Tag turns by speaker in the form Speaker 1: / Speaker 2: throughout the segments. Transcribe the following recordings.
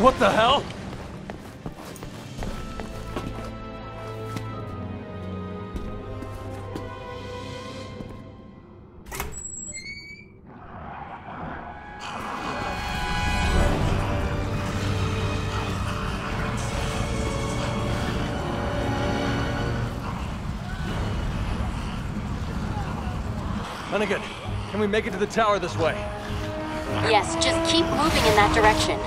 Speaker 1: What the hell? Hunnigan, can we make it to the tower this way?
Speaker 2: Yes, just keep moving in that direction.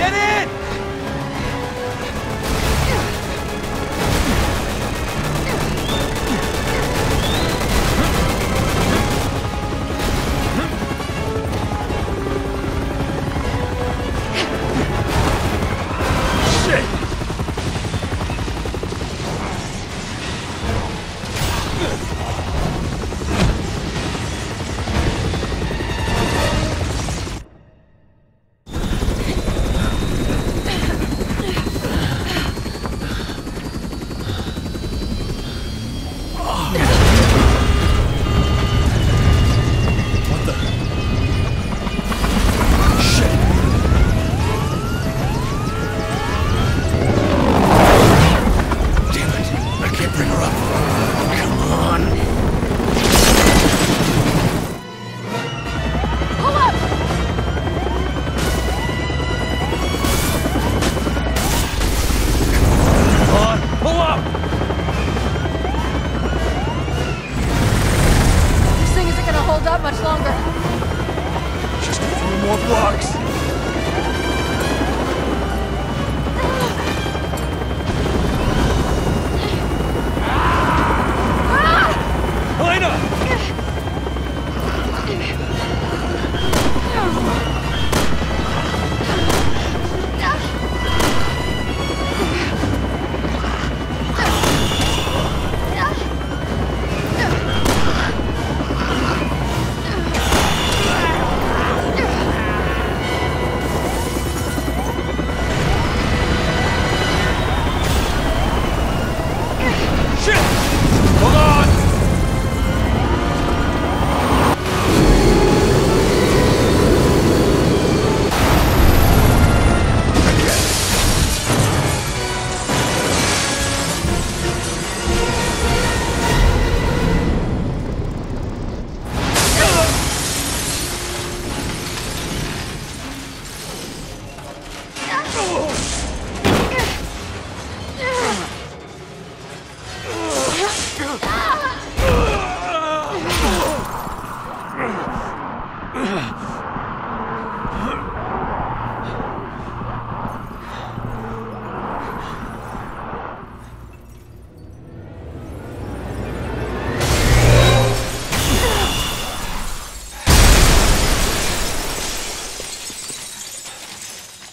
Speaker 1: Get in!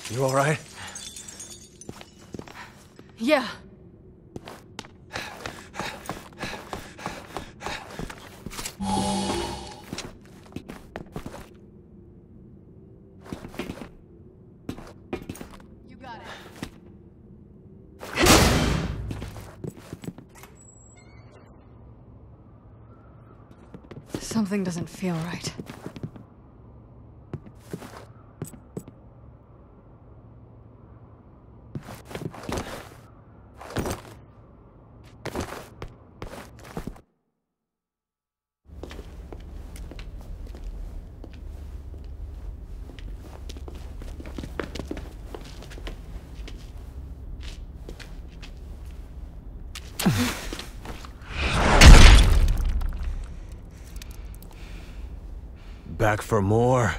Speaker 1: You
Speaker 3: all right? Yeah. Something doesn't feel right.
Speaker 1: Back for more?